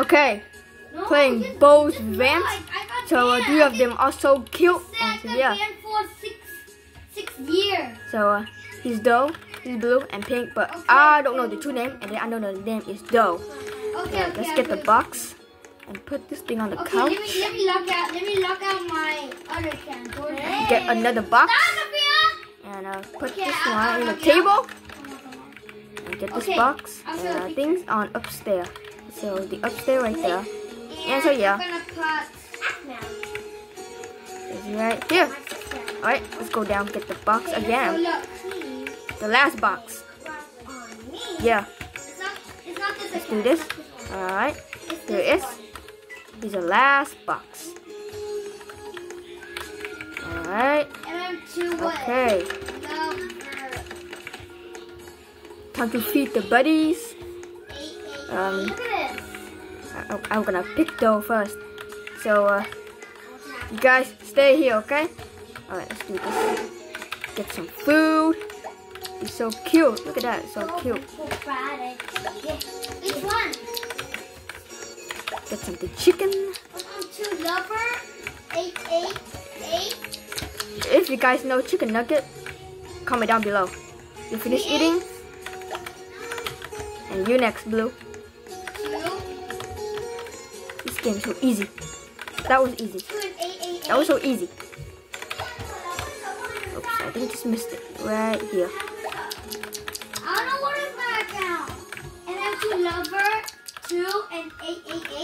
Okay, No, playing just- both just no, Vans. I- I So uh, three of them are so cute. And so, yeah. for six, six years. So uh, he's Doe, he's blue and pink, but Okay. I don't know the true name, and then I know the name is Doe. Okay, Yeah, okay. let's get the box and put this thing on the Okay, couch. let me let me lock out let me lock out my other can. Hey. Get another box Stop, and uh, put Okay, this I'll- one I'll the table out. Come on, come on. and get this Okay, box and uh, things on upstairs. So the upstairs right there And so, yeah. I'm gonna put is right here. All right, let's go down get the box again. The last box. Yeah, It's not, it's not this let's do this. It's not. All right, It's here this it is. Here's the last box. All right, And then two what? okay. Time to feed the buddies. Um, Look at this. I, I'm gonna pick Doe first. So, uh, you guys stay here, okay? All right, let's do this. Get some food. He's so cute. Look at that, so cute. For Friday. Yeah. Which one? Get some the chicken. Um, two lover. Eight, eight, eight. If you guys know chicken nugget, comment down below. You finish eating, and you next, Blue. Game's so easy. That was easy. That was so easy. Oops, I think I just missed it. Right here.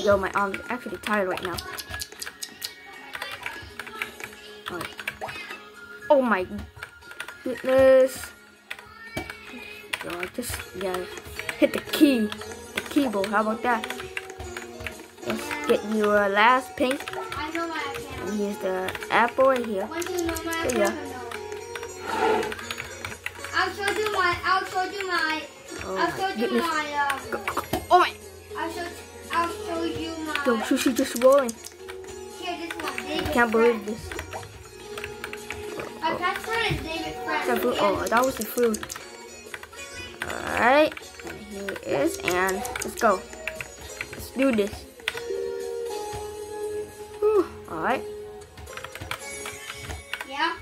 Yo, my arm's actually tired right now. Alright. Oh my goodness. Yo, I just yeah, hit the key. The keyboard. How about that? Get your last pink. I know my. And here's the apple right here. Want to know my Yeah. account or no? I'll show you my, I'll show you my, Oh I'll show you goodness. my, um, Oh my. I'll show, I'll show you my, Yo, sushi just rolling. here, this one, I can't believe Friend. this. My password is David Friend. Food. Oh, that was the food. Alright. And here it is. And let's go. Let's do this. Alright. Yeah?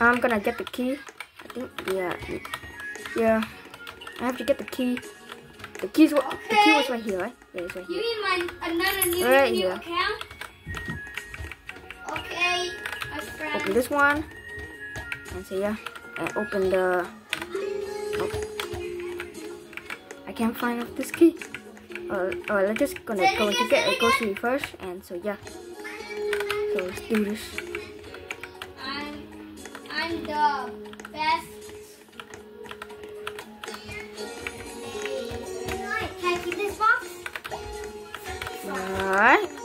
I'm gonna get the key. I think, yeah. Yeah. I have to get the key. The keys. wa- The key was right here, right? Yeah, it's right You here. mean my, another new, Right new account? Okay, my friend. Open this one. And so yeah. And open the. Oh. I can't find this key. Uh, uh, let's just gonna go to get a grocery first. And so yeah. So let's do this. I'm, I'm the best. Can I keep this box? Alright.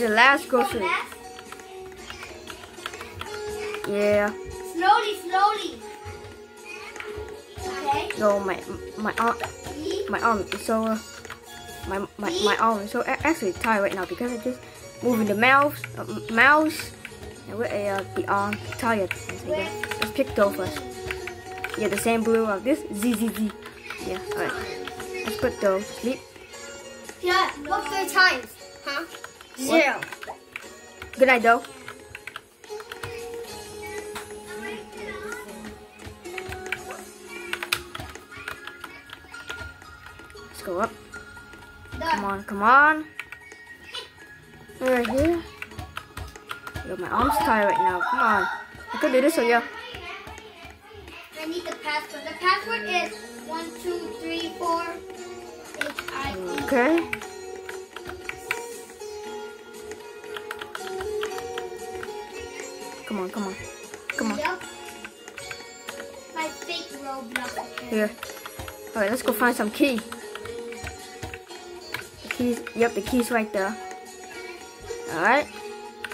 The last grocery. Yeah. Slowly, slowly. Okay. Yo, my my arm my arm is so uh, my my my arm is so actually tired right now because I just moving the mouse uh, mouse and with a uh, the arm tired. And so yeah, let's pick Doe first. Yeah, the same blue of this Z Z Z. Yeah, alright. Let's put to sleep. Yeah, what three times? Huh? Zero. Good night, Doe. Let's go up. Come on, come on. Right here. Yo, my arm's tired right now. Come on. I could do this, so yeah. I need the password. The password is one, two, three, four. H I E. Okay. Come on, come on. Come on. Yep. My fake Roblox account. Here. Alright, let's go find some key. The keys. Yep, the key's right there. All right.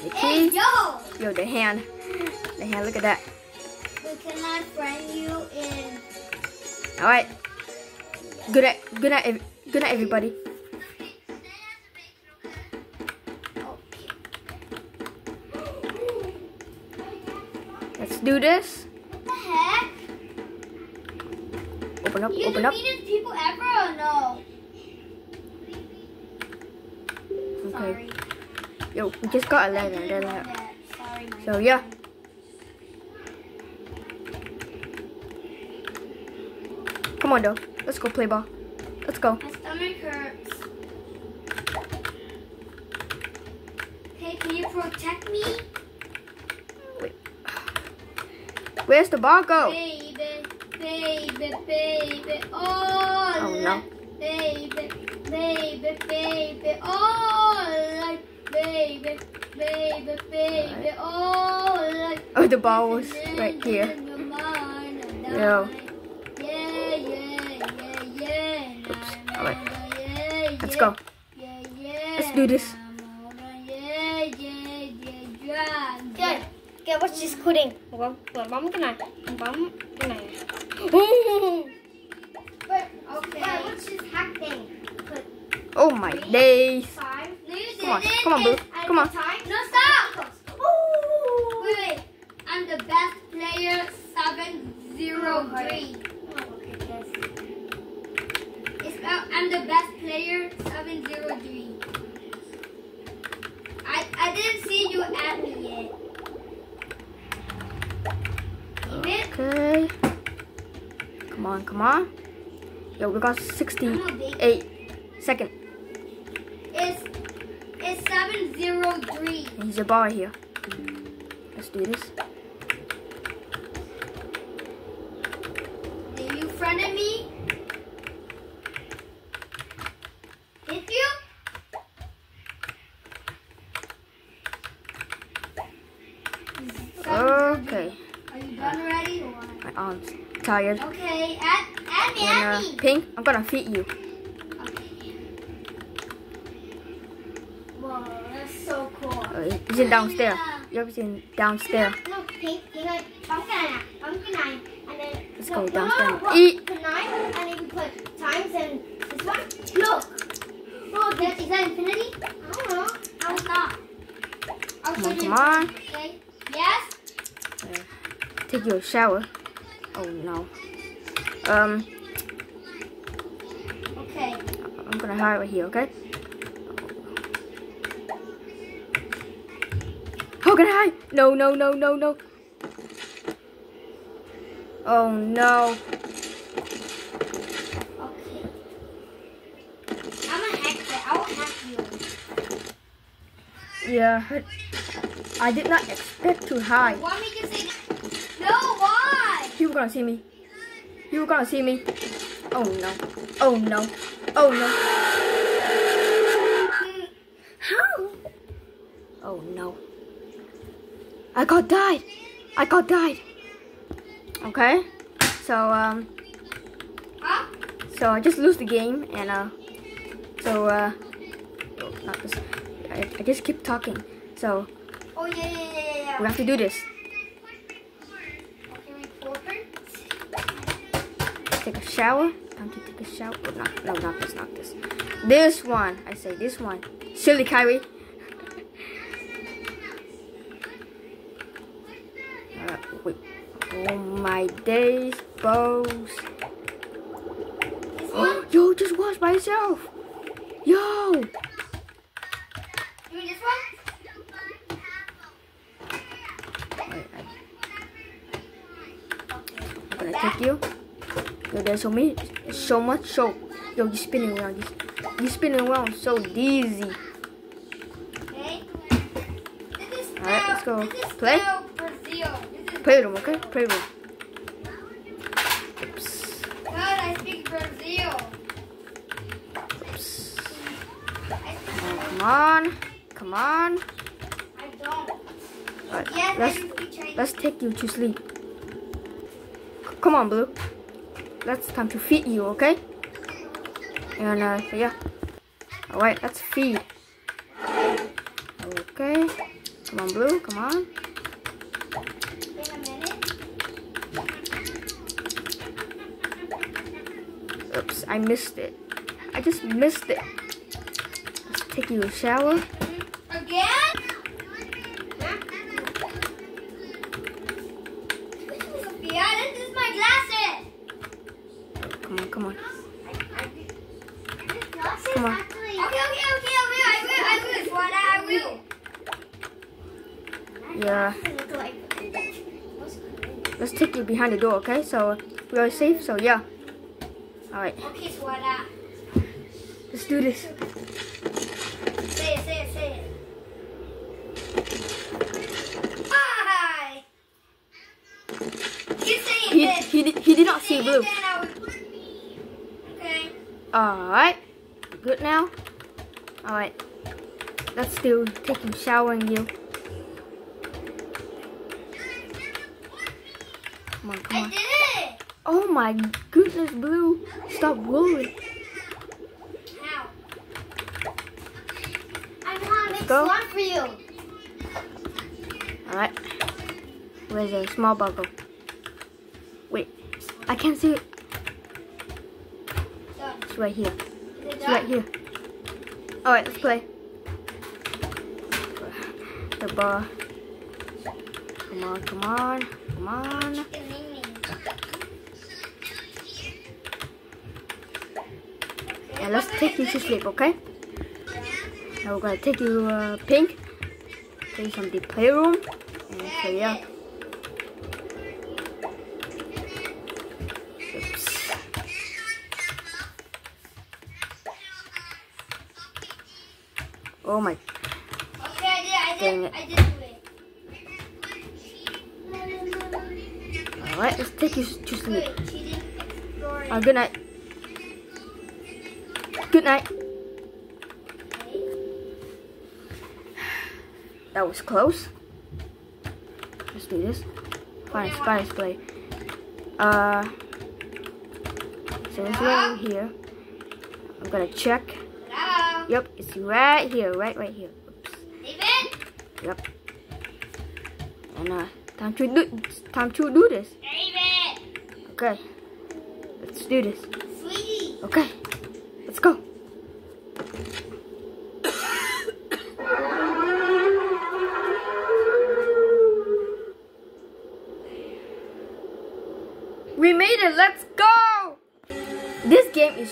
The Hey, key. yo! Yo, the hand. The hand. Look at that. We cannot friend you in. All right. Good night. Good night. Good night, everybody. Let's do this. What the heck? Open up. You Open the up. people ever or no? Okay. Sorry. Yo, we just got I 11. didn't Then, know uh, that. Sorry, Mike. So yeah. Come on, though. Let's go play ball. Let's go. My stomach hurts. Hey, can you protect me? Where's the ball go? Baby, baby, baby, oh, Oh, no. Baby, baby, baby, oh, like, baby, baby, baby, oh, like. Oh, the ball was right here. Yo. Yeah, yeah, yeah, yeah. Oops. Alright. Let's go. Yeah, yeah. Let's do this. Yeah, yeah, yeah, yeah. Kìa, kìa watch this coding. But, okay. Wait, what's this hack thing? Oh my days. Five. Lose Come on, come on, Blue. and- Come on. Time. No, stop! Wait, wait. I'm the best player 703. It's about, I'm the best player 703. I, I didn't see you at me yet. Okay. Come on, come on. Yo, we got I'm 68 seconds. It's, it's 703. He's a bar here. Let's do this. Are you front of me? Did you? Okay. Are you done already or what? My arm's tired. Okay, add, add And uh. Pink, I'm gonna feed you. Okay. Whoa, that's so cool. Uh, it's in downstairs. Yep, it's in downstairs. No, Pink, Pink ơi, bấm cái này nè, bấm cái này. And then, Let's no, go downstairs. No, no, Eat. and then you put times and this one. Look. Oh, that, is that infinity? I don't know. No, it's not. I'll Come on, come on. Okay. Yes? Take your shower. Oh no. Um, Okay. I'm gonna hide right here, okay? Can I hide? No, no, no, no, no. Oh no. Okay. I'm gonna hack that. I'll hack you. Yeah, I did not expect to hide. Want me to say No, why? You were gonna see me. You were gonna see me. Oh no. Oh no. Oh no. How? Oh no. I got died. I got died. Okay. So um Huh? so I just lose the game and uh so uh oh, not this I, I just keep talking. So Oh, yeah, yeah, yeah, yeah. we have to do this. Okay, wait, forward. Take a shower. Time to take a shower. Oh, no, no, not this, not this. This one. I say this one. Silly Kyrie. Uh, wait. Oh my days, bows. Yo, just watch by yourself. Yo. You mean this one? I'm gonna take you. Yo, there's so many, so much soap. Yo, you're spinning around. You, you spinning around so dizzy. Okay. Alright, let's go. Play? Play with him, okay? Play with him. Oops. Come on. Come on. I don't. Alright, Yes, let's let's take you to sleep. C- Come on, Blue. That's time to feed you, okay? And uh, so yeah. Alright, let's feed. Okay. Come on, Blue, come on. Oops, I missed it. I just missed it. Let's take you a shower. Again? Sophia, this is my glasses. Come on, come on. Glasses Come on. actually. Okay, okay, okay, I will, I will, I will, Swada, I will. Yeah. Let's take you behind the door, okay? So we're safe, so yeah. Alright, Okay, Swada. let's do this. Say it, say it, say it. Hi. He, he, did, he did not see Say blue. then I will- Okay. Alright, good now. Alright, let's still taking showering you. Come on, come I did it. Oh my goodness, Blue. Stop rolling. How? I want to make go. slime for you. Alright. Where's a small bubble? Wait, I can't see it. Done. It's right here. it It's right here. Alright, let's play. The ball. Come on, come on, come on. And let's take you to sleep, okay? Now we're gonna take you uh, pink. Take you from the playroom. And so yeah. Oh my Okay, I did, I did. I did alright, let's take you to sleep. Uh, good night. Good night. That was close. Let's do this. Find a spider spray. Uh, so it's right here. I'm gonna check. Hello, Yep, it's right here, right, right here. Oops. David. Yep. And uh, time to do, time to do this. David. Okay. Let's do this. Sweetie. Okay.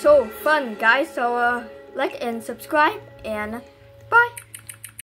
So fun, guys. So uh, like and subscribe and